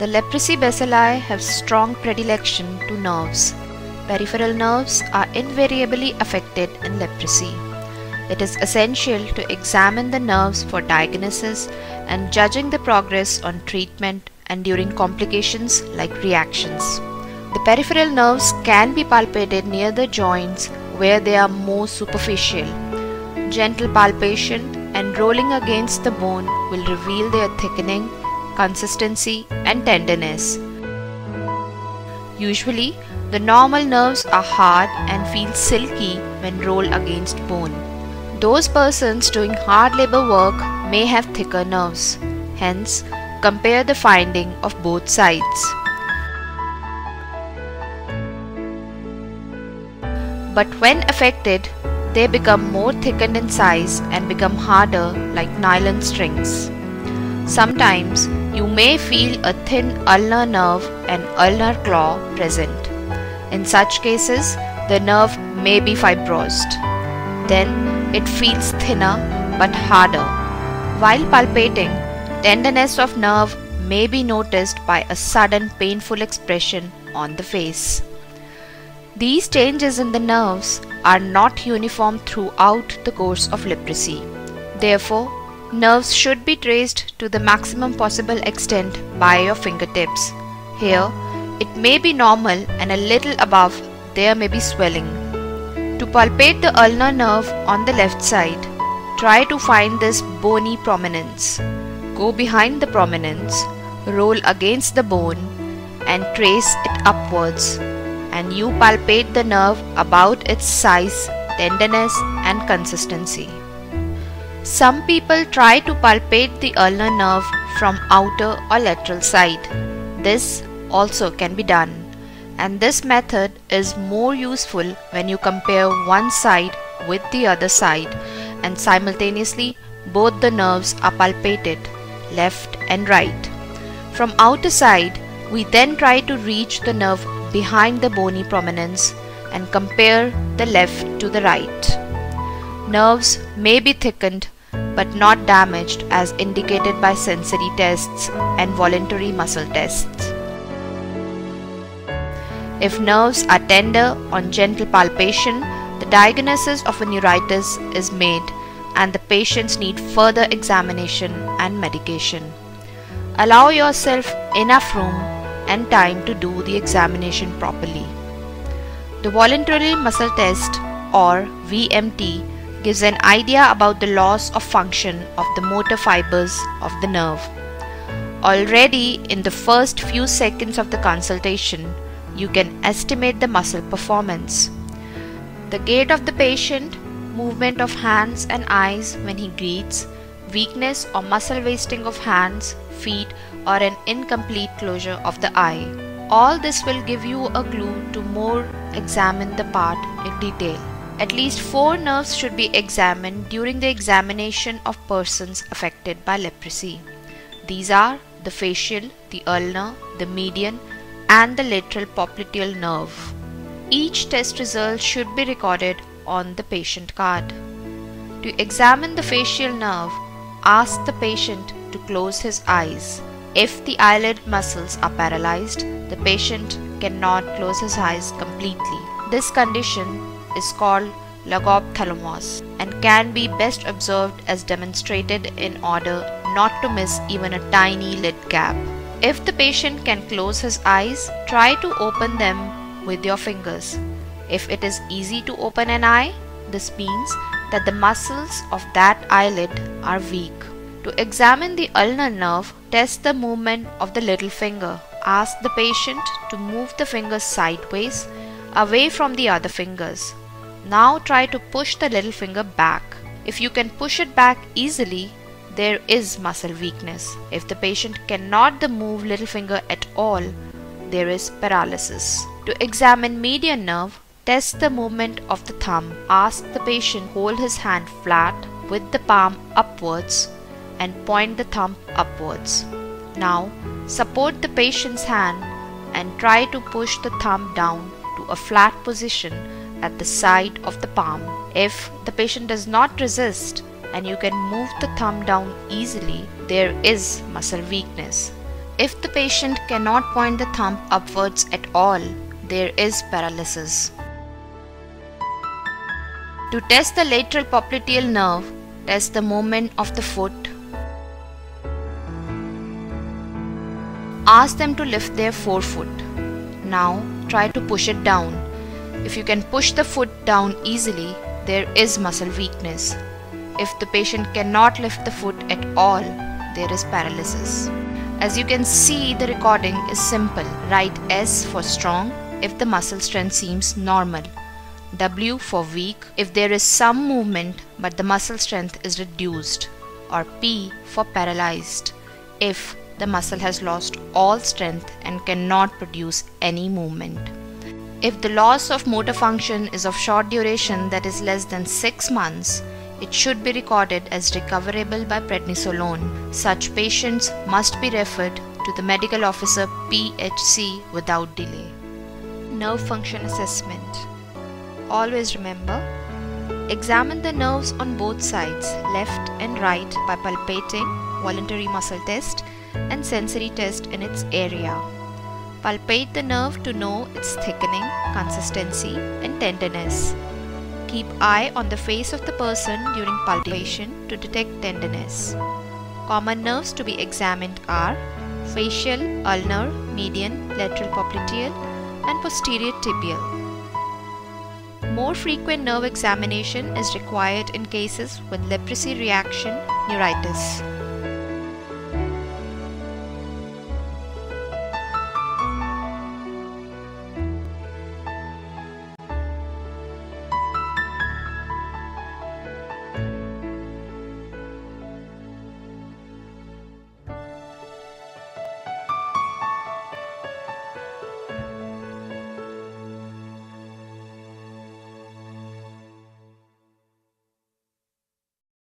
The leprosy bacilli have strong predilection to nerves. Peripheral nerves are invariably affected in leprosy. It is essential to examine the nerves for diagnosis and judging the progress on treatment and during complications like reactions. The peripheral nerves can be palpated near the joints where they are more superficial. Gentle palpation and rolling against the bone will reveal their thickening, consistency, and tenderness. Usually, the normal nerves are hard and feel silky when rolled against bone. Those persons doing hard labor work may have thicker nerves. Hence, compare the finding of both sides. But when affected, they become more thickened in size and become harder like nylon strings. Sometimes you may feel a thin ulnar nerve and ulnar claw present. In such cases, the nerve may be fibrosed. Then it feels thinner but harder. While palpating, tenderness of nerve may be noticed by a sudden painful expression on the face. These changes in the nerves are not uniform throughout the course of leprosy. Therefore, nerves should be traced to the maximum possible extent by your fingertips. Here, it may be normal and a little above there may be swelling. To palpate the ulnar nerve on the left side, try to find this bony prominence. Go behind the prominence, roll against the bone and trace it upwards and you palpate the nerve about its size, tenderness and consistency. Some people try to palpate the ulnar nerve from outer or lateral side. This also can be done and this method is more useful when you compare one side with the other side and simultaneously both the nerves are palpated left and right. From outer side we then try to reach the nerve behind the bony prominence and compare the left to the right. Nerves may be thickened but not damaged as indicated by sensory tests and voluntary muscle tests. If nerves are tender on gentle palpation, the diagnosis of a neuritis is made and the patients need further examination and medication. Allow yourself enough room and time to do the examination properly. The voluntary muscle test or VMT gives an idea about the loss of function of the motor fibers of the nerve. Already in the first few seconds of the consultation, you can estimate the muscle performance. The gait of the patient, movement of hands and eyes when he greets, weakness or muscle wasting of hands, feet or an incomplete closure of the eye. All this will give you a clue to more examine the part in detail. At least four nerves should be examined during the examination of persons affected by leprosy. These are the facial, the ulnar, the median and the lateral popliteal nerve. Each test result should be recorded on the patient card. To examine the facial nerve, ask the patient to close his eyes. If the eyelid muscles are paralyzed, the patient cannot close his eyes completely. This condition is called lagophthalmos and can be best observed as demonstrated in order not to miss even a tiny lid gap. If the patient can close his eyes, try to open them with your fingers. If it is easy to open an eye, this means that the muscles of that eyelid are weak. To examine the ulnar nerve, test the movement of the little finger. Ask the patient to move the fingers sideways, away from the other fingers. Now try to push the little finger back. If you can push it back easily, there is muscle weakness. If the patient cannot move little finger at all, there is paralysis. To examine median nerve, test the movement of the thumb. Ask the patient hold his hand flat with the palm upwards and point the thumb upwards. Now support the patient's hand and try to push the thumb down to a flat position at the side of the palm. If the patient does not resist, and you can move the thumb down easily, there is muscle weakness. If the patient cannot point the thumb upwards at all, there is paralysis. To test the lateral popliteal nerve, test the movement of the foot. Ask them to lift their forefoot. Now try to push it down. If you can push the foot down easily, there is muscle weakness. If the patient cannot lift the foot at all, there is paralysis. As you can see, the recording is simple. Write S for strong if the muscle strength seems normal. W for weak if there is some movement but the muscle strength is reduced. Or P for paralyzed if the muscle has lost all strength and cannot produce any movement. If the loss of motor function is of short duration that is less than 6 months, it should be recorded as recoverable by prednisolone. Such patients must be referred to the medical officer PHC without delay. Nerve function assessment. Always remember, examine the nerves on both sides, left and right by palpating, voluntary muscle test and sensory test in its area. Palpate the nerve to know its thickening, consistency and tenderness. Keep eye on the face of the person during palpation to detect tenderness. Common nerves to be examined are facial, ulnar, median, lateral popliteal and posterior tibial. More frequent nerve examination is required in cases with leprosy reaction neuritis.